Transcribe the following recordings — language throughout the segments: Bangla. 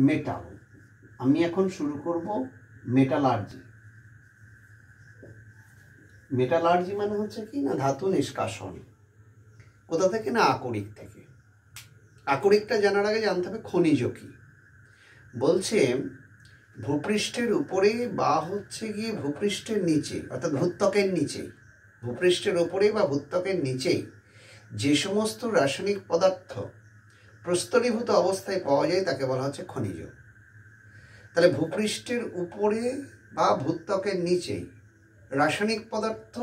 মেটাল আমি এখন শুরু করব মেটালার্জি মেটালার্জি মানে হচ্ছে কি না, ধাতু নিষ্কাশন। কোথা থেকে না আকরিক থেকে? আকরিকটা জানার আগে জানতে হবে খনিজ কি। বলছে, ভূপৃষ্ঠের উপরে বা হচ্ছে গিয়ে ভূপৃষ্ঠের নিচে, অর্থাৎ ভূত্বকের নিচে, ভূপৃষ্ঠের উপরে বা ভূত্বকের নিচেই যে সমস্ত রাসায়নিক পদার্থ প্রস্তরীভূত অবস্থায় পাওয়া যায়, তাকে বলা হচ্ছে খনিজ। তাহলে ভূপৃষ্ঠের উপরে বা ভূত্বকের নিচেই রাসায়নিক পদার্থ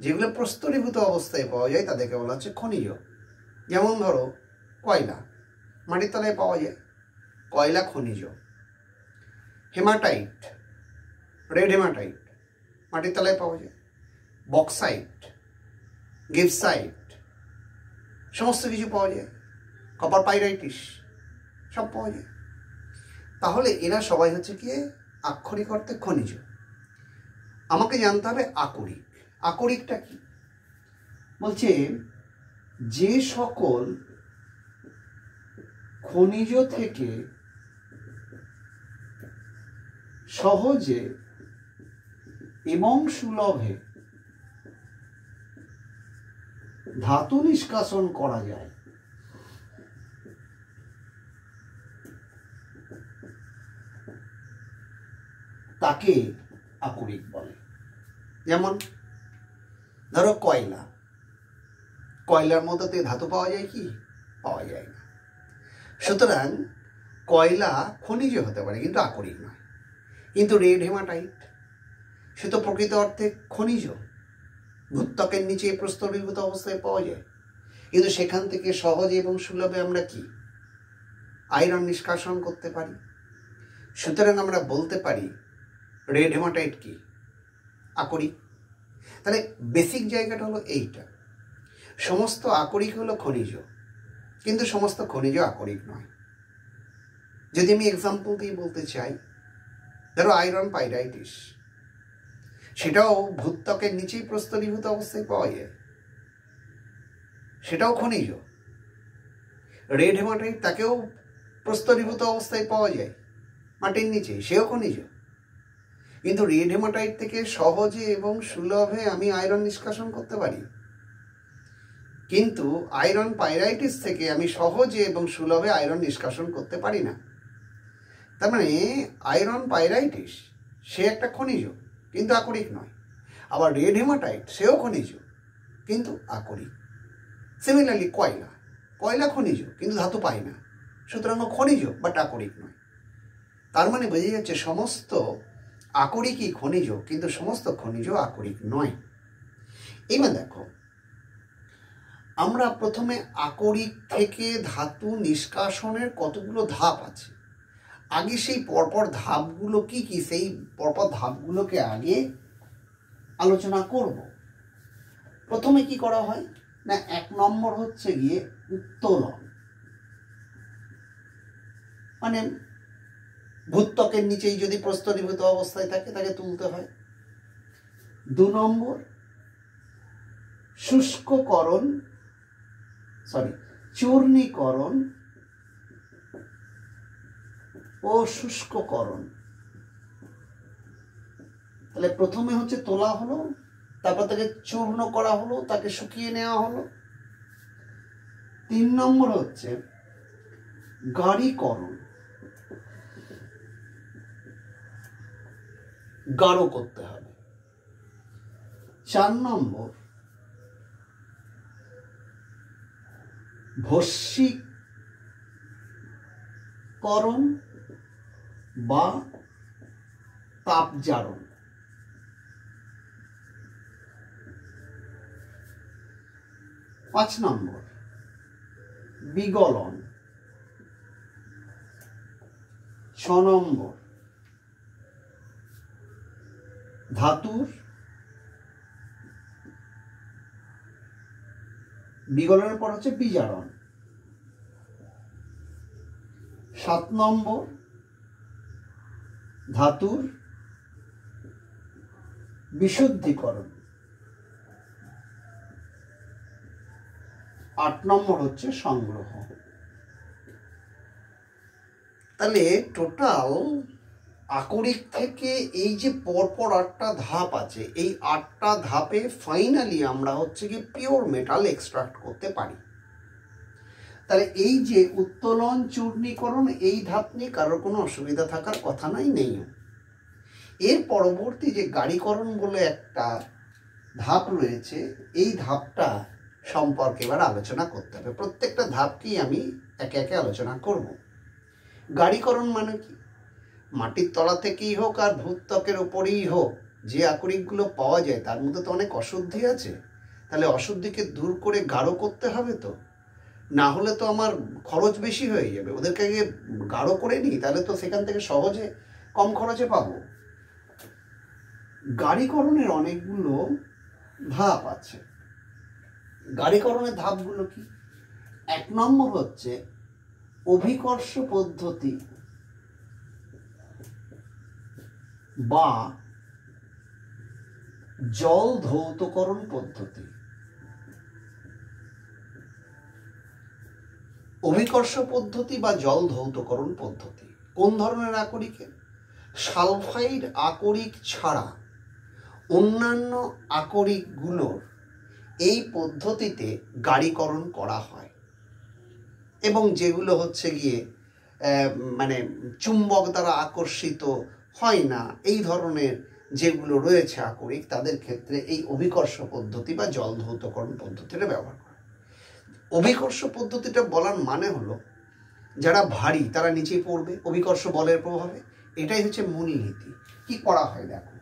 যেগুলো প্রস্তরীভূত অবস্থায় পাওয়া যায়, তাদেরকে বলা হচ্ছে খনিজ। যেমন ধরো, কয়লা। মাটির তলায় পাওয়া যায়। কয়লা খনিজ। হেমাটাইট। Red hematite. মাটির তলায় পাওয়া যায়। বক্সাইট। গিপসাইট সমস্ত কিছু পাওয়া যায়। কপার পাইরাইটিস, সব পাওয়া যায়। তাহলে এরা সবাই হচ্ছে কি আক্ষরিক অর্থে খনিজ। আমাকে জানতে হবে আকরিক। আকরিকটা কি? বলছে, যে সকল খনিজ থেকে সহজে এবং সুলভে ধাতু নিষ্কাশন করা যায় তাকে আকরিক বলে। যেমন, ধরো কয়লা। কয়লার মধ্যে থেকে ধাতু পাওয়া যায় কি? পাওয়া যায় না। সুতরাং কয়লা খনিজ হতে পারে, কিন্তু আকরিক নয়। কিন্তু রেড হেমাটাইট, সে তো প্রকৃত অর্থে খনিজ। ভূত্বকের নিচে প্রস্তরীভূত অবস্থায় পাওয়া যায়। কিন্তু সেখান থেকে সহজে এবং সুলভে আমরা কি? আয়রন নিষ্কাশন করতে পারি। সুতরাং আমরা বলতে পারি রেড হেমাটাইট কি? আকরিক। তাহলে বেসিক জায়গাটা হলো এইটা। সমস্ত আকরিক হলো খনিজ, কিন্তু সমস্ত খনিজ আকরিক নয়। যদি আমি এক্সাম্পল দিয়ে বলতে চাই, ধরো আয়রন পাইরাইটিস সেটাও ভূত্বকের নিচেই প্রস্তরীভূত অবস্থায় পাওয়া যায়। সেটাও খনিজ। রেড হেমাটাইট তাকেও প্রস্তরীভূত অবস্থায় পাওয়া যায়, মাটির নিচে সেও খনিজ। কিন্তু রেড থেকে সহজে এবং সুলভে আমি আয়রন নিষ্কাশন করতে পারি। কিন্তু আয়রন পাইরাইটিস থেকে আমি সহজে এবং সুলভে আয়রন নিষ্কাশন করতে পারি না। তার মানে আয়রন পাইরাইটিস, সে একটা খনিজ, কিন্তু আকরিক নয়। আবার রেড হেমাটাইট সেও খনিজ, কিন্তু আকরিক। সিমিলারলি কয়লা। কয়লা খনিজ, কিন্তু ধাতু পায় না। সুতরাং খনিজ বাট আকরিক নয়। তার মানে বোঝা যাচ্ছে সমস্ত আকরিকই খনিজ, কিন্তু সমস্ত খনিজ আকরিক নয়। এবার দেখো, আমরা প্রথমে আকরিক থেকে ধাতু নিষ্কাশনের কতগুলো ধাপ আছে? আগে সেই পরপর ধাপগুলো কি কি? সেই পরপর ধাপগুলোকে আগে আলোচনা করব। প্রথমে কি করা হয়? না, এক নম্বর হচ্ছে গিয়ে উত্তোলন। মানে ভূত্বকের নিচেই যদি প্রস্তরীভূত অবস্থায় থাকে, তাকে তুলতে হয়। দু নম্বর, শুষ্ককরণ সরি চূর্ণীকরণ ও শুষ্ককরণ। তাহলে প্রথমে হচ্ছে তোলা হলো, তারপর তাকে চূর্ণ করা হলো, তাকে শুকিয়ে নেওয়া হলো। তিন নম্বর হচ্ছে গাঢ়ীকরণ গাঢ় করতে হবে। চার নম্বর ভস্মীকরণ বা তাপজারণ। পাঁচ নম্বর বিগলন। ছ নম্বর ধাতুর বিগলনের পর হচ্ছে বিজারণ। সাত নম্বর ধাতুর বিশুদ্ধিকরণ। আট নম্বর হচ্ছে সংগ্রহ। তাহলে টোটাল আকরিক থেকে এই যে পরপর আটটা ধাপ আছে, এই আটটা ধাপে ফাইনালি আমরা হচ্ছে কি পিওর মেটাল এক্সট্রাক্ট করতে পারি। তাহলে এই যে উত্তোলন, চূর্ণীকরণ, এই ধাপ নিয়ে কারোর কোনো অসুবিধা থাকার কথা নাই, নেই। এর পরবর্তী যে গাড়িকরণ বলে একটা ধাপ রয়েছে, এই ধাপটা সম্পর্কে এবার আলোচনা করতে হবে। প্রত্যেকটা ধাপকেই আমি একে একে আলোচনা করব। গাড়িকরণ মানে কি? মাটির তলা থেকেই হোক আর ভূত্বকের ওপরেই হোক, যে আকরিকগুলো পাওয়া যায়, তার মধ্যে তো অনেক অশুদ্ধি আছে। তাহলে অশুদ্ধিকে দূর করে গাঢ় করতে হবে তো? না হলে তো আমার খরচ বেশি হয়ে যাবে। ওদেরকে আগে গাঢ় করে নিই, তাহলে তো সেখান থেকে সহজে কম খরচে পাবো। গাড়িকরণের অনেকগুলো ধাপ আছে। গাড়িকরণের ধাপগুলো কি? এক নম্বর হচ্ছে অভিকর্ষ পদ্ধতি। বা জল ধৌতকরণ পদ্ধতি। অভিকর্ষ পদ্ধতি বা জল ধৌতকরণ পদ্ধতি। কোন ধরনের আকরিকের সালফাইড আকরিক ছাড়া অন্যান্য আকরিকগুলোর এই পদ্ধতিতে গাড়িকরণ করা হয়। এবং যেগুলো হচ্ছে গিয়ে মানে চুম্বক দ্বারা আকর্ষিত হয় না। এই ধরনের যেগুলো রয়েছে আকরিক, তাদের ক্ষেত্রে এই অভিকর্ষ পদ্ধতি বা জল ধৌতকরণ পদ্ধতিটা ব্যবহার করে। অভিকর্ষ পদ্ধতিটা বলার মানে হলো, যারা ভারী, তারা নিচে পড়বে, অভিকর্ষ বলের প্রভাবে। এটাই হচ্ছে মূলনীতি কি করা হয় দেখো?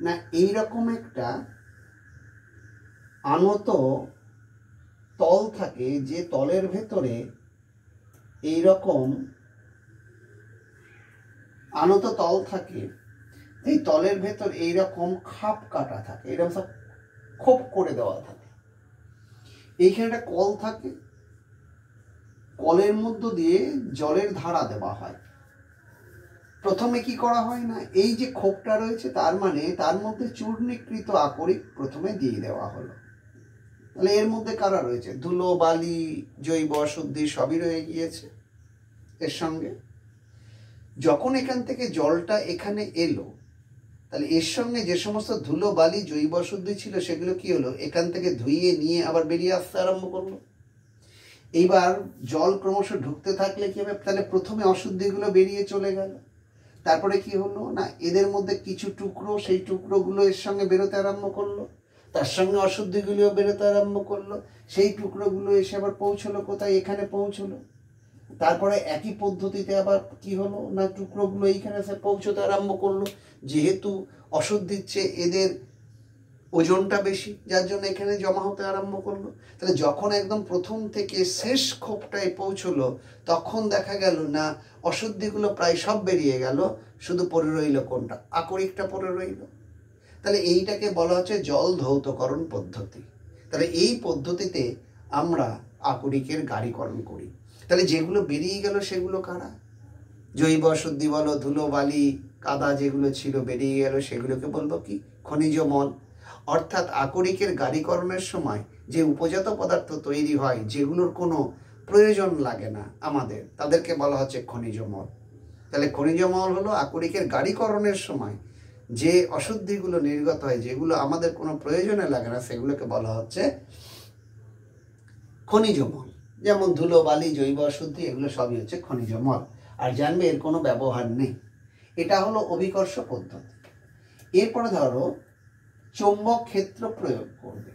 না এই রকম একটা আনত তল থাকে, যে তলের ভেতরে এইরকম আনত তল থাকে, এই তলের ভেতর এইরকম খাপ কাটা থাকে, এরকম সব খোপ করে দেওয়া থাকে। এইখানে একটা কল থাকে, কলের মধ্য দিয়ে জলের ধারা দেওয়া হয়। প্রথমে কি করা হয় না, এই যে খোপটা রয়েছে, তার মানে তার মধ্যে চূর্ণীকৃত আকরিক প্রথমে দিয়ে দেওয়া হলো। তাহলে এর মধ্যে কারা রয়েছে? ধুলো, বালি, জৈব, অশুদ্ধি সবই রয়ে গিয়েছে। এর সঙ্গে যখন এখান থেকে জলটা এখানে এলো, তাহলে এর সঙ্গে যে সমস্ত ধুলো, বালি, জৈব অশুদ্ধি ছিল, সেগুলো কি হলো? এখান থেকে ধুইয়ে নিয়ে আবার বেরিয়ে আসতে আরম্ভ করল। এইবার জল ক্রমশ ঢুকতে থাকলে কি হবে? তাহলে প্রথমে অশুদ্ধিগুলো বেরিয়ে চলে গেল। তারপরে কি হলো? না, এদের মধ্যে কিছু টুকরো, সেই টুকরোগুলো এর সঙ্গে বেরোতে আরম্ভ করল। তার সঙ্গে অশুদ্ধিগুলিও বেরোতে আরম্ভ করল। সেই টুকরোগুলো এসে আবার পৌঁছলো কোথায়? এখানে পৌঁছলো। তারপরে একই পদ্ধতিতে আবার কি হলো? না টুকরোগুলো এইখানে এসে পৌঁছতে আরম্ভ করল? যেহেতু অশুদ্ধির চেয়ে এদের ওজনটা বেশি, যার জন্য এখানে জমা হতে আরম্ভ করল। তাহলে যখন একদম প্রথম থেকে শেষ খোপটায় পৌঁছলো, তখন দেখা গেল, না অশুদ্ধিগুলো প্রায় সব বেরিয়ে গেল, শুধু পড়ে রইল কোনটা? আকরিকটা পড়ে রইল। তাহলে এইটাকে বলা হচ্ছে জল ধৌতকরণ পদ্ধতি। তাহলে এই পদ্ধতিতে আমরা আকরিকের গাড়িকরণ করি। তাহলে যেগুলো বেরিয়ে গেল সেগুলো কারা? জৈব অশুদ্ধি বলো, ধুলো, বালি, কাদা যেগুলো ছিল বেরিয়ে গেল সেগুলোকে বলব কি? খনিজ মল। অর্থাৎ আকরিকের গাড়িকরণের সময় যে উপজাত পদার্থ তৈরি হয়, যেগুলোর কোনো প্রয়োজন লাগে না আমাদের, তাদেরকে বলা হচ্ছে খনিজ মল। তাহলে খনিজ মল হলো আকরিকের গাড়িকরণের সময় যে অশুদ্ধিগুলো নির্গত হয়, যেগুলো আমাদের কোনো প্রয়োজনে লাগে না, সেগুলোকে বলা হচ্ছে খনিজ মল। যেমন ধুলো, বালি, জৈব অশুদ্ধি, এগুলো সবই হচ্ছে খনিজ মল। আর জানবে এর কোনো ব্যবহার নেই। এটা হলো অভিকর্ষ পদ্ধতি। এরপরে ধরো, চৌম্বক ক্ষেত্র প্রয়োগ করবে।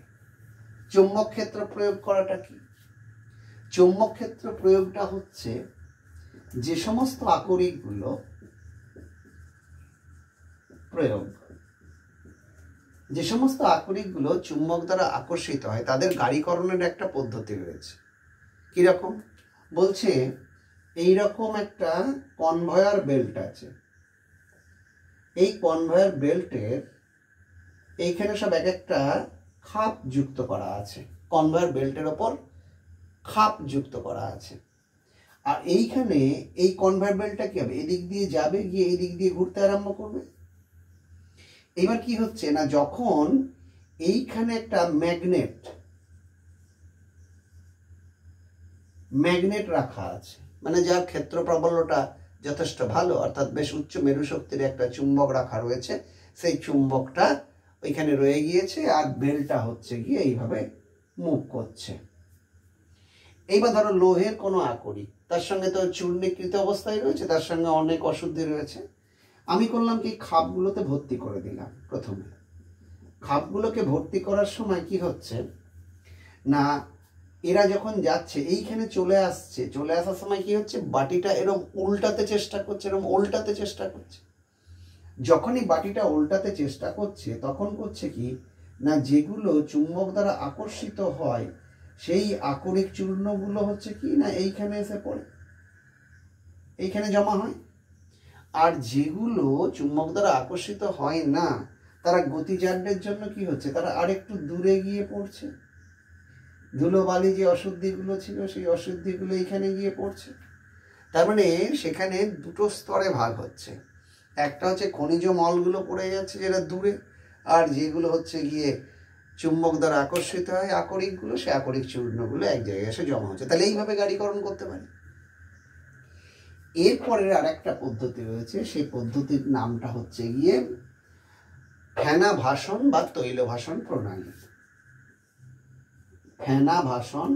চৌম্বক ক্ষেত্র প্রয়োগ করাটা কি? চৌম্বক ক্ষেত্র প্রয়োগটা হচ্ছে যে সমস্ত আকরিকগুলো প্রয়োগ যে সমস্ত আকরিকগুলো চুম্বক দ্বারা আকর্ষিত হয়, তাদের গাড়িকরণের একটা পদ্ধতি রয়েছে। কীরকম? বলছে এই রকম একটা কনভয়ার বেল্ট আছে। এই কনভয়ার বেল্টের এইখানে সব এক একটা খাপ যুক্ত করা আছে। কনভয়ার বেল্টের ওপর খাপ যুক্ত করা আছে। আর এইখানে এই কনভয়ার বেল্টটা কি হবে? এদিক দিয়ে যাবে, গিয়ে এই দিক দিয়ে ঘুরতে আরম্ভ করবে? এবার কি হচ্ছে না, যখন এইখানে একটা ম্যাগনেট ম্যাগনেট রাখা আছে। মানে যার ক্ষেত্র প্রবলতা যথেষ্ট ভালো, অর্থাৎ বেশ উচ্চ মেরু শক্তির একটা চুম্বক রাখা রয়েছে, সেই চুম্বকটা ওইখানে রয়ে গিয়েছে আর বেলটা হচ্ছে গিয়ে এইভাবে মুভ করছে। এইবার ধরো লোহের কোনো আকরি, তার সঙ্গে তো চূর্ণীকৃত অবস্থায় রয়েছে, তার সঙ্গে অনেক অশুদ্ধি রয়েছে। আমি করলাম কি, খাপগুলোতে ভর্তি করে দিলাম প্রথমে। খাপগুলোকে ভর্তি করার সময় কি হচ্ছে? না এরা যখন যাচ্ছে, এইখানে চলে আসছে, চলে আসার সময় কি হচ্ছে? বাটিটা এরম উল্টাতে চেষ্টা করছে, এরম উল্টাতে চেষ্টা করছে। যখনই বাটিটা উল্টাতে চেষ্টা করছে, তখন করছে কি? না, যেগুলো চুম্বক দ্বারা আকর্ষিত হয়, সেই আকরিক চূর্ণগুলো হচ্ছে কি? না, এইখানে এসে পড়ে। এইখানে জমা হয়। আর যেগুলো চুম্বক দ্বারা আকর্ষিত হয় না, তারা গতিজাড্যের জন্য কি হচ্ছে? তারা আরেকটু দূরে গিয়ে পড়ছে। ধুলোবালি যে অশুদ্ধিগুলো ছিল, সেই অশুদ্ধিগুলো এখানে গিয়ে পড়ছে। তার মানে সেখানে দুটো স্তরে ভাগ হচ্ছে। একটা হচ্ছে খনিজ মলগুলো পড়ে যাচ্ছে যেটা দূরে, আর যেগুলো হচ্ছে গিয়ে চুম্বক দ্বারা আকর্ষিত হয়, আকরিকগুলো, সে আকরিক চূর্ণগুলো এক জায়গায় এসে জমা হচ্ছে। তাহলে এইভাবে গাড়িকরণ করতে পারি। এরপরের আর একটা পদ্ধতি রয়েছে, সেই পদ্ধতির নামটা হচ্ছে গিয়ে ফেনা ভাষণ বা তৈল ভাষণ প্রণালী। ফেনা ভাষণ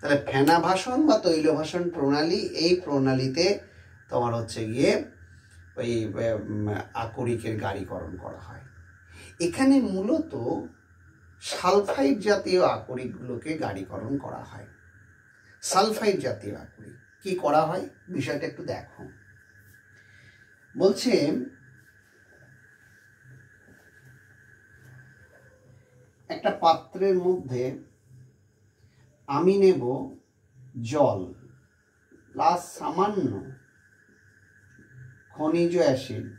তাহলে ফেনা ভাষণ বা তৈল ভাষণ প্রণালী, এই প্রণালীতে তোমার হচ্ছে গিয়ে ওই আকরিকের গাড়িকরণ করা হয়। এখানে মূলত সালফাইড জাতীয় আকরিকগুলোকে গাড়িকরণ করা হয়। সালফাইড জাতীয় আকরিক। কি করা হয়? বিষয়টা একটু দেখো। বলছে, একটা পাত্রের মধ্যে আমি নেব জল প্লাস সামান্য খনিজ অ্যাসিড।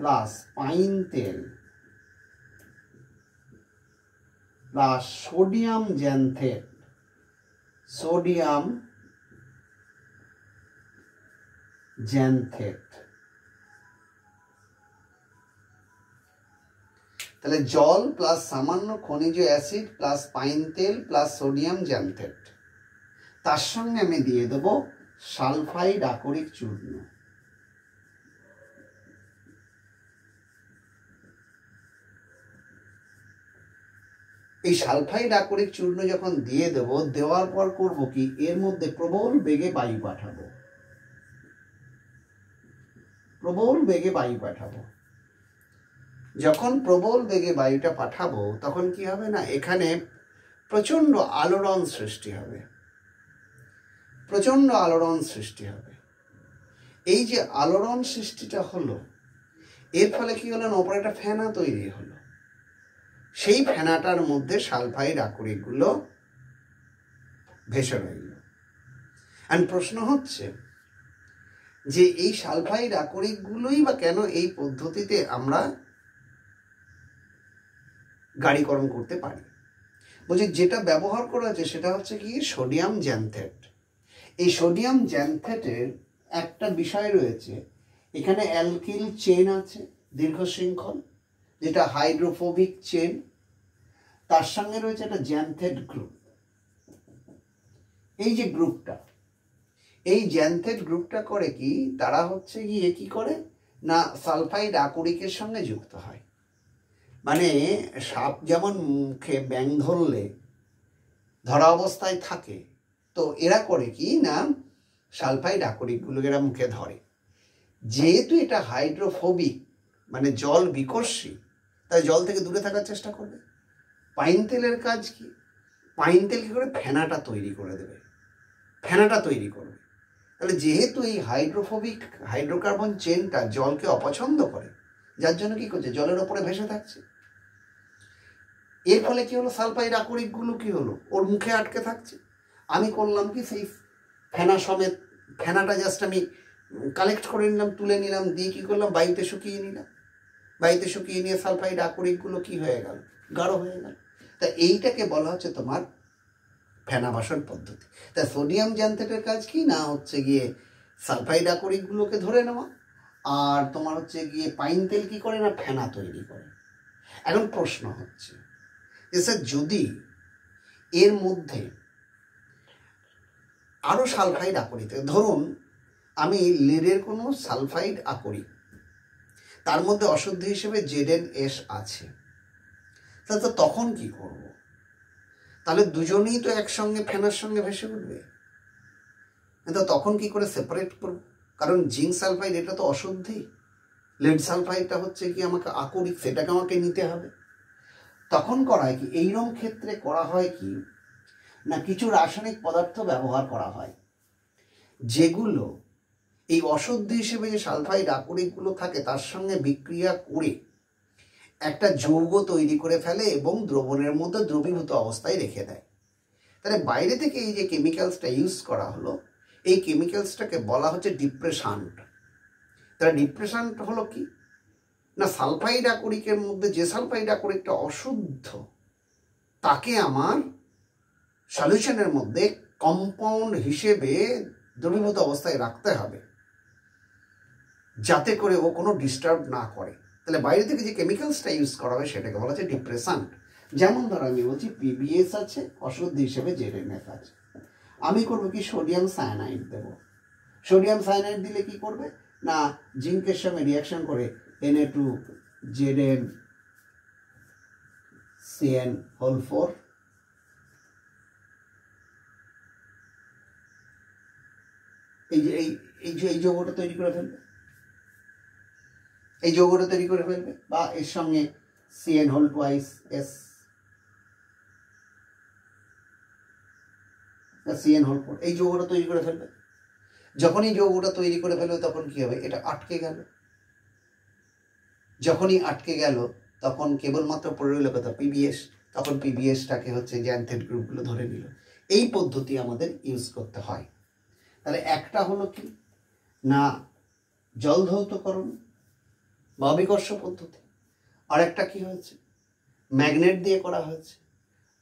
প্লাস পাইন তেল, plus sodium xanthate sodium xanthate. তাহলে জল প্লাস সামান্য খনিজ অ্যাসিড প্লাস পাইন তেল প্লাস সোডিয়াম জ্যান্থেট। তার সঙ্গে আমি দিয়ে দেব সালফাইড আকরিক চূর্ণ। এই সালফাইড আকরিক চূর্ণ যখন দিয়ে দেব, দেওয়ার পর করব কি? এর মধ্যে প্রবল বেগে বায়ু পাঠাবো। প্রবল বেগে বায়ু পাঠাবো। যখন প্রবল বেগে বায়ুটা পাঠাবো, তখন কি হবে না? এখানে প্রচণ্ড আলোড়ন সৃষ্টি হবে। প্রচণ্ড আলোড়ন সৃষ্টি হবে। এই যে আলোড়ন সৃষ্টিটা হলো, এর ফলে কি হলো না? ওপরে একটা ফেনা তৈরি হলো। সেই ফেনাটার মধ্যে সালফাইড আকরিকগুলো ভেসে রইল। আর প্রশ্ন হচ্ছে যে এই সালফাইড আকরিকগুলোই বা কেন এই পদ্ধতিতে আমরা গাড়িকরণ করতে পারি? বলছি, যেটা ব্যবহার করা হচ্ছে সেটা হচ্ছে কি? Sodium xanthate. এই সোডিয়াম জ্যান্থেটের একটা বিষয় রয়েছে। এখানে অ্যালকিল চেন আছে, দীর্ঘ শৃঙ্খল। যেটা হাইড্রোফোবিক চেন, তার সঙ্গে রয়েছে একটা জ্যান্থেট গ্রুপ। এই যে গ্রুপটা, এই জ্যান্থেট গ্রুপটা করে কি, তারা হচ্ছে গিয়ে কি করে, না সালফাইড আকরিকের সঙ্গে যুক্ত হয়। মানে সাপ যেমন মুখে ব্যাং ধরলে, ধরা অবস্থায় থাকে, তো এরা করে কি, না সালফাইড আকরিকগুলোকে এরা মুখে ধরে। যেহেতু এটা হাইড্রোফোবিক মানে জল বিকর্ষী তাই জল থেকে দূরে থাকার চেষ্টা করবে। পাইন তেলের কাজ কি? পাইন তেল কী করে? ফেনাটা তৈরি করে দেবে। ফেনাটা তৈরি করবে। তাহলে যেহেতু এই হাইড্রোফোবিক, হাইড্রোকার্বন চেনটা জলকে অপছন্দ করে, যার জন্য কি করছে? জলের ওপরে ভেসে থাকছে। এর ফলে কি হলো? সালফাইড আকরিকগুলো কি হলো? ওর মুখে আটকে থাকছে। আমি করলাম কি? সেই ফেনা সমেত, ফেনাটা জাস্ট আমি কালেক্ট করে নিলাম, তুলে নিলাম, দিয়ে কী করলাম? বায়ুতে শুকিয়ে নিলাম। বাড়িতে শুকিয়ে নিয়ে সালফাইড আকরিকগুলো কি হয়ে গেল? গাঢ় হয়ে গেল। তা এইটাকে বলা হচ্ছে তোমার ফেনাবাসন পদ্ধতি। তা সোডিয়াম জ্যান্থেটের কাজ কি? না, হচ্ছে গিয়ে সালফাইড আকরিকগুলোকে ধরে নেওয়া। আর তোমার হচ্ছে গিয়ে পাইন তেল কি করে? না, ফেনা তৈরি করে। এখন প্রশ্ন হচ্ছে যে, স্যার, যদি এর মধ্যে আরও সালফাইড আকরিক ধরুন আমি লেডের কোনো সালফাইড আকরিক তার মধ্যে অশুদ্ধ হিসেবে জেডেন এস আছে। তাহলে তো তখন কি করব? তাহলে দুজনেই তো একসঙ্গে ফ্যানের সঙ্গে ভেসে উঠবে। তো তখন কি করে সেপারেট করব? কারণ জিঙ্ক সালফাইড এটা তো অশুদ্ধি লেড সালফাইডটা হচ্ছে কি আমাকে আকরিক, সেটাকে আমাকে নিতে হবে। তখন করা হয় কি এইরকম ক্ষেত্রে করা হয় কি, না কিছু রাসায়নিক পদার্থ ব্যবহার করা হয়, যেগুলো এই অশুদ্ধ হিসেবে যে সালফাইড আকরিকগুলো থাকে, তার সঙ্গে বিক্রিয়া করে একটা যৌগ তৈরি করে ফেলে এবং দ্রবণের মধ্যে দ্রবীভূত অবস্থায় রেখে দেয়। তাহলে বাইরে থেকে এই যে কেমিক্যালসটা ইউজ করা হলো, এই কেমিক্যালসটাকে বলা হচ্ছে ডিপ্রেশান্ট। তাহলে ডিপ্রেশান্ট হলো কি? না, সালফাইড আকরিকের মধ্যে যে সালফাইড আকরিকটা অশুদ্ধ, তাকে আমার সলিউশনের মধ্যে কম্পাউন্ড হিসেবে দ্রবীভূত অবস্থায় রাখতে হবে। যাতে করে ও কোনো ডিস্টার্ব না করে। তাহলে বাইরে থেকে যে কেমিক্যালসটা ইউজ করা হয়, সেটাকে বলা হচ্ছে ডিপ্রেশান্ট যেমন ধরো, আমি বলছি পিবিএস আছে, অশুদ্ধ হিসেবে জেডএনএফ আছে। আমি করব কি? সোডিয়াম সায়ানাইড দেব। সোডিয়াম সায়ানাইড দিলে কি করবে? না, জিঙ্কের সঙ্গে রিয়াকশন করে NA two ZN CN whole four এই যে, এই এই যে, এই যৌগটা তৈরি করে ফেলবে। এই যৌগটা তৈরি করে ফেলবে? বা এর সঙ্গে CN whole twice S CN whole four এই যৌগটা তৈরি করে ফেলবে। যখনই যৌগটা তৈরি করে ফেলবে, তখন কি হবে? এটা আটকে গেল। যখনই আটকে গেল, তখন কেবলমাত্র পড়ে রইল কথা পিবিএস তখন পিবিএসটাকে হচ্ছে জ্যান্থেড গ্রুপগুলো ধরে নিল। এই পদ্ধতি আমাদের ইউজ করতে হয়। তাহলে একটা হলো কি? না জল ধৌতকরণ পদ্ধতি। আর একটা কি হয়েছে? ম্যাগনেট দিয়ে করা হয়েছে।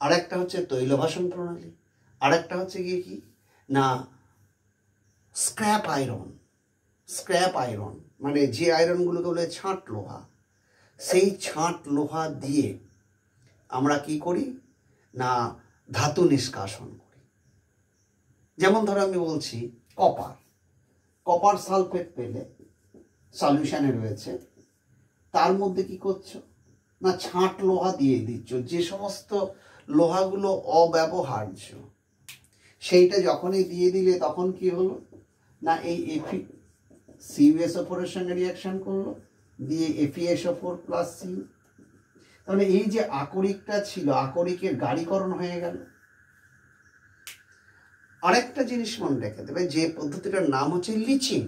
আর একটা হচ্ছে তৈলভাষণ প্রণালী। আর একটা হচ্ছে গিয়ে কি? না, স্ক্র্যাপ আয়রন। স্ক্র্যাপ আয়রন মানে যে আয়রনগুলোকে বলে ছাঁট লোহা। সেই ছাঁট লোহা দিয়ে আমরা কি করি? না, ধাতু নিষ্কাশন করি। যেমন ধরো আমি বলছি, কপার। কপার সালফেট পেলে সলিউশনে রয়েছে তার মধ্যে কি করছ? না ছাঁট লোহা দিয়ে দিচ্ছ। যে সমস্ত লোহাগুলো অব্যবহার্য, সেইটা যখনই দিয়ে দিলে তখন কি হলো? না, এই এফি সিউএসও ফোরের সঙ্গে রিয়াকশন করল, দিয়ে এফিএসও ফোর প্লাস সি তাহলে এই যে আকরিকটা ছিল, আকরিকের গাড়িকরণ হয়ে গেল। আরেকটা জিনিস মনে রেখে দেবে, যে পদ্ধতিটার নাম হচ্ছে লিচিং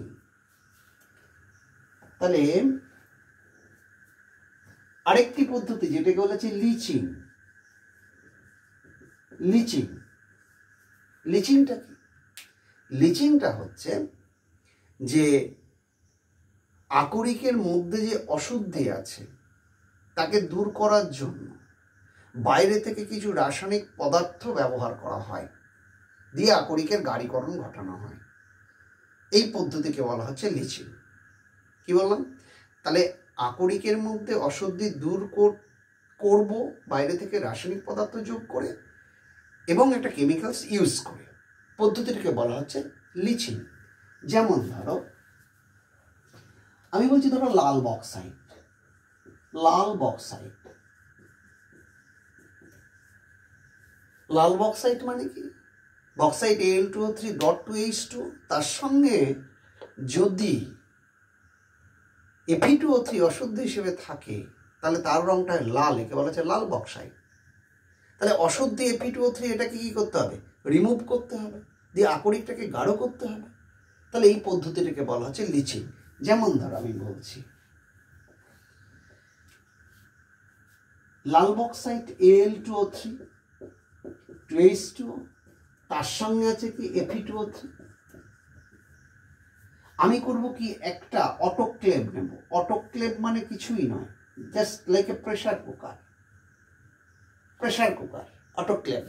তাহলে আরেকটি পদ্ধতি যেটাকে বলা হচ্ছে লিচিং। লিচিং। লিচিংটা কি? লিচিংটা হচ্ছে যে আকরিকের মধ্যে যে অশুদ্ধি আছে, তাকে দূর করার জন্য বাইরে থেকে কিছু রাসায়নিক পদার্থ ব্যবহার করা হয়, দিয়ে আকরিকের গাড়িকরণ ঘটানো হয়। এই পদ্ধতিকে বলা হচ্ছে লিচিং। কি বললাম? তাহলে আকরিকের মধ্যে অশুদ্ধি দূর করব, বাইরে থেকে রাসায়নিক পদার্থ যোগ করে, এবং একটা কেমিক্যালস ইউজ করে। পদ্ধতিটাকে বলা হচ্ছে লিচিং যেমন ধরো, আমি বলছি ধরো লাল বক্সাইট লাল বক্সাইট লাল বক্সাইট মানে কি? Bauxite L two three dot two H two তার সঙ্গে যদি এফি টু ও থ্রি অশুদ্ধ হিসেবে থাকে, তাহলে তার রংটা লাল, একে বলা হচ্ছে লাল বক্সাইট তাহলে অশুদ্ধ এপি টু ও থ্রি এটাকে কী করতে হবে? রিমুভ করতে হবে। দিয়ে আকরিকটাকে গাঢ় করতে হবে। তাহলে এই পদ্ধতিটাকে বলা হচ্ছে লিচিং যেমন ধর, আমি বলছি। লাল bauxite L two O three two H two তার সঙ্গে আছে কি এফি টু ও থ্রি আমি করব কি একটা অটোক্লেভ নেব। অটোক্লেভ মানে কিছুই নয়। Just like a pressure cooker pressure cooker autoclave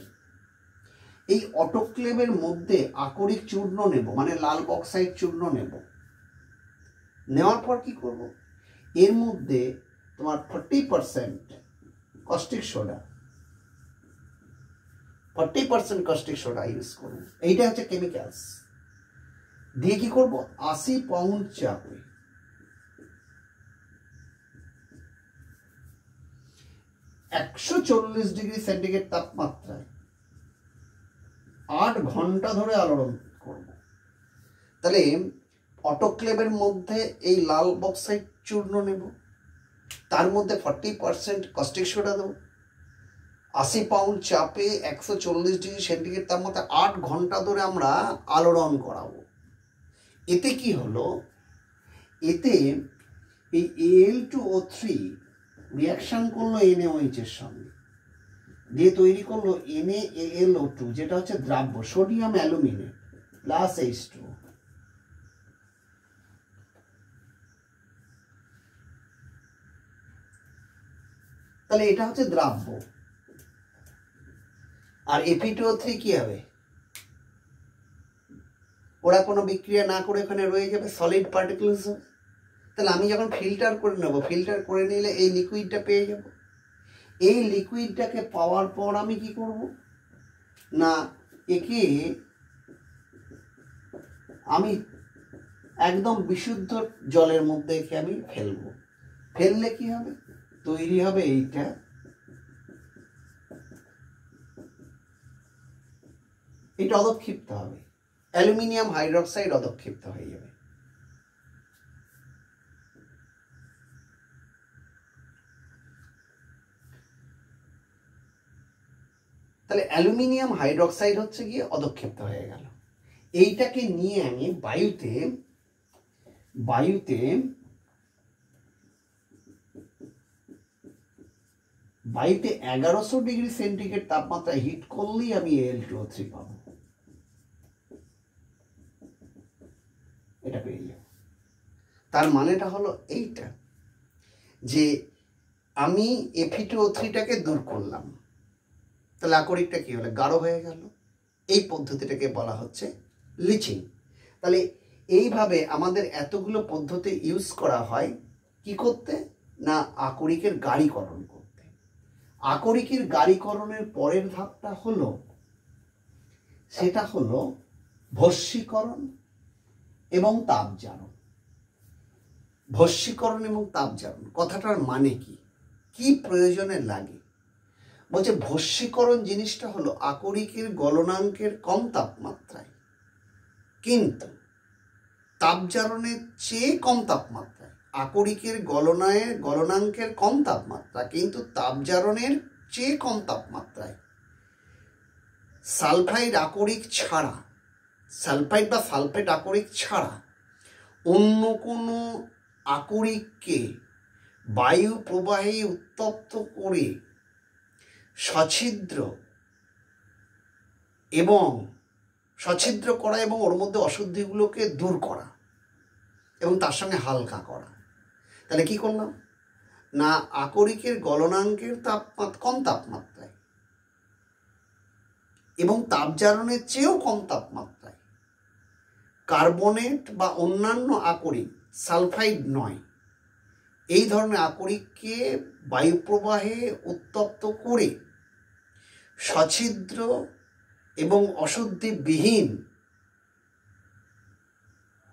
এই অটোক্লেভের মধ্যে আকরিক চূর্ণ নেব মানে লাল বক্সাইড চূর্ণ নেব। নেওয়ার পর কি করব? এর মধ্যে তোমার forty percent caustic soda forty percent caustic soda use করব। এইটা হচ্ছে কেমিক্যালস দিয়ে কি করব? আশি পাউন্ড চাপে একশো চল্লিশ ডিগ্রি সেন্টিগ্রেড তাপমাত্রায় আট ঘণ্টা ধরে আলোড়ন করব। তাহলে অটোক্লেভের মধ্যে এই লাল বক্সাইড চূর্ণ নেব। তার মধ্যে ফর্টি পার্সেন্ট কস্টিক সোডা দেবো। আশি পাউন্ড চাপে একশো চল্লিশ ডিগ্রি সেন্টিগ্রেড তাপমাত্রা আট ঘণ্টা ধরে আমরা আলোড়ন করাবো। এতে কি হলো? এতে এই L two O three reaction করল এনএওএইচ এর সঙ্গে। দিয়ে তৈরি করল এনএ এল ও টু যেটা হচ্ছে দ্রাব্য, sodium aluminate plus H two তাহলে এটা হচ্ছে দ্রাব্য। আর এপিটো থ্রি কি হবে? ওরা কোনো বিক্রিয়া না করে ওখানে রয়ে যাবে সলিড পার্টিকেলস হবে। তাহলে আমি যখন ফিল্টার করে নেব ফিল্টার করে নিলে এই লিকুইডটা পেয়ে যাব। এই লিকুইডটাকে পাওয়ার পর আমি কি করব? না, একে আমি একদম বিশুদ্ধ জলের মধ্যে একে আমি ফেলব। ফেললে কি হবে? তৈরি হবে এইটা। এটা অদক্ষিপ্ত হবে। অ্যালুমিনিয়াম হাইড্রক্সাইড অদক্ষিপ্ত হয়ে যাবে। তাহলে অ্যালুমিনিয়াম হাইড্রক্সাইড হচ্ছে গিয়ে অদক্ষিপ্ত হয়ে গেল। এইটাকে নিয়ে আমি বায়ুতে বায়ুতে বায়ুতে এগারোশো ডিগ্রি সেন্টিগ্রেড তাপমাত্রা হিট করলেই আমি এল টু থ্রি পাবো। এটা পেয়ে যাব তার মানেটা হলো এইটা, যে আমি এফিটো থ্রিটাকে দূর করলাম। তাহলে আকরিকটা কী হলো? গাঢ় হয়ে গেল। এই পদ্ধতিটাকে বলা হচ্ছে লিচিং তাহলে এইভাবে আমাদের এতগুলো পদ্ধতি ইউজ করা হয় কি করতে? না আকরিকের গাড়িকরণ করতে। আকরিকের গাড়িকরণের পরের ধাপটা হলো, সেটা হলো ভস্মীকরণ। এবং তাপজারণ ভস্মীকরণ এবং তাপজারণ কথাটার মানে কি? কি প্রয়োজনে লাগে? বলছে, ভস্মীকরণ জিনিসটা হলো আকরিকের গলনাঙ্কের কম তাপমাত্রায়। কিন্তু তাপজারণের চেয়ে কম তাপমাত্রায়, আকরিকের গলনায়, গলনাঙ্কের কম তাপমাত্রা কিন্তু তাপজারণের চেয়ে কম তাপমাত্রায়। সালফাইড আকরিক ছাড়া সালফাইড বা সালফেট আকরিক ছাড়া অন্য কোনো আকরিককে বায়ু প্রবাহে উত্তপ্ত করে সছিদ্র এবং সছিদ্র করা এবং ওর মধ্যে অশুদ্ধিগুলোকে দূর করা এবং তার সঙ্গে হালকা করা। তাহলে কি করলাম? না, আকরিকের গলনাঙ্কের তাপমাত্রা কম তাপমাত্রায় এবং তাপজারণের চেয়েও কম তাপমাত্রায় কার্বনেট বা অন্যান্য আকরিক, সালফাইড নয়। এই ধরনের আকরিককে বায়ুপ্রবাহে উত্তপ্ত করে সছিদ্র এবং অশুদ্ধিবিহীন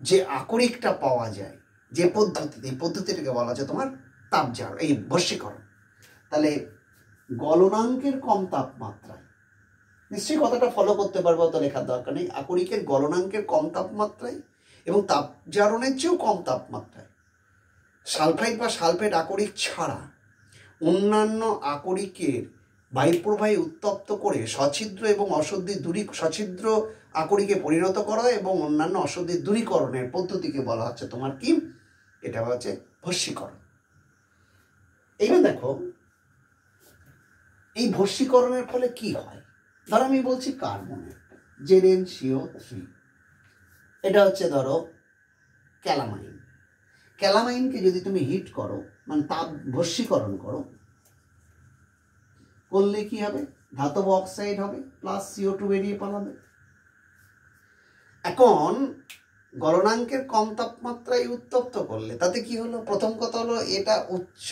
যে আকরিকটা পাওয়া যায়, যে পদ্ধতি এই পদ্ধতিটাকে বলা হচ্ছে তোমার তাপজার এই বশীকরণ তাহলে গলনাঙ্কের কম তাপমাত্রায় নিশ্চয়ই কথাটা ফলো করতে পারব তো লেখার দরকার নেই। আকরিকের গলনাঙ্কের কম তাপমাত্রায় এবং তাপজারণের চেয়েও কম তাপমাত্রায়। সালফাইড বা সালফেট আকরিক ছাড়া অন্যান্য আকরিকের বায়ুপ্রবাহে উত্তপ্ত করে সছিদ্র এবং অশুদ্ধি দূরী, সছিদ্র আকরিকে পরিণত করা এবং অন্যান্য অশুদ্ধি দূরীকরণের পদ্ধতিকে বলা হচ্ছে। তোমার কি? এটা হচ্ছে ভস্মীকরণ। এইবার দেখো, এই ভস্মীকরণের ফলে কি হয়? ধরো আমি বলছি কার্বনেট জেডেন সিও থ্রি এটা হচ্ছে ধরো ক্যালামাইন ক্যালামাইনকে যদি তুমি হিট করো মানে তাপ ভস্মীকরণ করো, করলে কি হবে? ধাতব অক্সাইড হবে প্লাস সিও টু বেরিয়ে পালাবে। এখন গলনাঙ্কের কম তাপমাত্রায় উত্তপ্ত করলে তাতে কি হলো? প্রথম কথা হলো এটা উচ্চ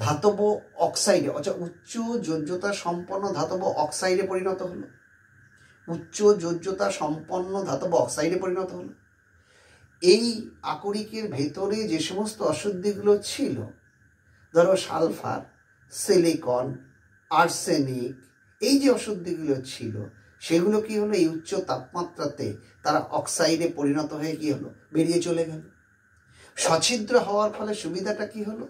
ধাতব অক্সাইডে অর্থাৎ উচ্চ যোজ্যতা সম্পন্ন ধাতব অক্সাইডে পরিণত হলো। উচ্চ যোজ্যতা সম্পন্ন ধাতব অক্সাইডে পরিণত হলো। এই আকরিকের ভেতরে যে সমস্ত অশুদ্ধিগুলো ছিল, ধরো সালফার, সিলিকন, আর্সেনিক, এই যে অশুদ্ধিগুলো ছিল, সেগুলো কি হলো? এই উচ্চ তাপমাত্রাতে তারা অক্সাইডে পরিণত হয়ে কি হলো? বেরিয়ে চলে গেল। সছিদ্র হওয়ার ফলে সুবিধাটা কি হলো?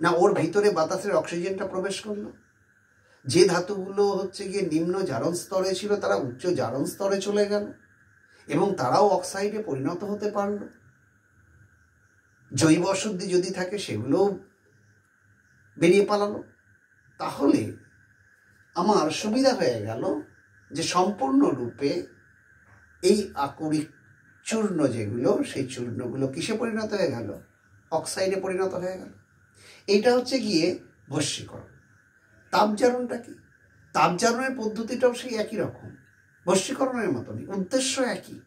না, ওর ভিতরে বাতাসের অক্সিজেনটা প্রবেশ করল। যে ধাতুগুলো হচ্ছে গিয়ে নিম্ন জারণ স্তরে ছিল, তারা উচ্চ জারণ স্তরে চলে গেল এবং তারাও অক্সাইডে পরিণত হতে পারল। জৈব অশুদ্ধি যদি থাকে, সেগুলোও বেরিয়ে পালালো। তাহলে আমার সুবিধা হয়ে গেল যে সম্পূর্ণরূপে এই আকরিক চূর্ণ যেগুলো, সেই চূর্ণগুলো কিসে পরিণত হয়ে গেল? অক্সাইডে পরিণত হয়ে গেল। এইটা হচ্ছে গিয়ে ভস্মীকরণ তাপজারণটা কি? তাপজারণের পদ্ধতিটাও সেই একই রকম। বশীকরণের মতনই, উদ্দেশ্য একই।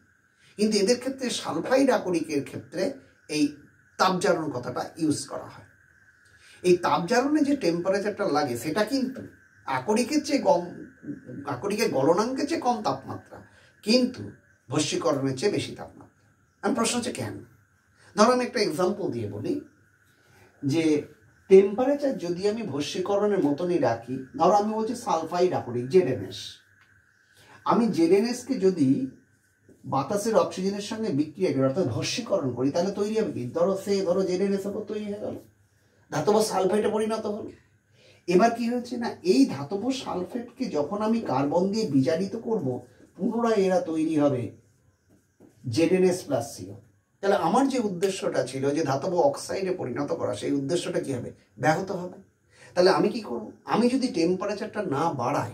কিন্তু এদের ক্ষেত্রে সালফাইড আকরিকের ক্ষেত্রে এই তাপজারণ কথাটা ইউজ করা হয়। এই তাপজারণে যে টেম্পারেচারটা লাগে, সেটা কিন্তু আকরিকের চেয়ে কম, আকরিকের গলনাঙ্কের চেয়ে কম তাপমাত্রা, কিন্তু ভস্মীকরণের চেয়ে বেশি তাপমাত্রা। আমি প্রশ্ন হচ্ছে কেন? ধরো আমি একটা এক্সাম্পল দিয়ে বলি, যে টেম্পারেচার যদি আমি ভস্মীকরণের মতনই রাখি ধরো আমি বলছি সালফাইড আকরিক জেডেনএস আমি জেডেনএসকে যদি বাতাসের অক্সিজেনের সঙ্গে বিক্রিয়া করি, অর্থাৎ ভস্মীকরণ করি, তাহলে তৈরি হবে কি? ধরো সে, ধরো জেডেনএস ওপর তৈরি হয়ে গেল। ধাতব সালফেটে পরিণত হলো। এবার কি হচ্ছে না, এই ধাতব সালফেটকে যখন আমি কার্বন দিয়ে বিজারিত করব, পুনরায় এরা তৈরি হবে জেডেনএস প্লাস সিও। তাহলে আমার যে উদ্দেশ্যটা ছিল যে ধাতব অক্সাইডে পরিণত করা, সেই উদ্দেশ্যটা কি হবে? ব্যাহত হবে। তাহলে আমি কি করব? আমি যদি টেম্পারেচারটা না বাড়াই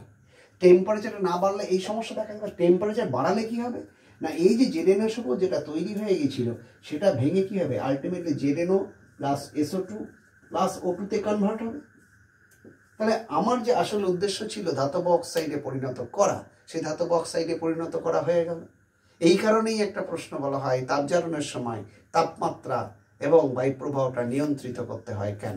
টেম্পারেচারটা না বাড়লে এই সমস্যা দেখা যাবে টেম্পারেচার বাড়ালে কি হবে? না, এই যে জেডেনএস উপর যেটা তৈরি হয়ে গেছিল সেটা ভেঙে কি হবে? Ultimately ZNO plus SO two plus O টুতে কনভার্ট হবে। তাহলে আমার যে আসল উদ্দেশ্য ছিল ধাতব অক্সাইডে পরিণত করা, সেই ধাতব অক্সাইডে পরিণত করা হয়ে গেল। এই কারণেই একটা প্রশ্ন বলা হয়, তাপজারণের সময় তাপমাত্রা এবং বায়ুপ্রবাহটা নিয়ন্ত্রিত করতে হয় কেন?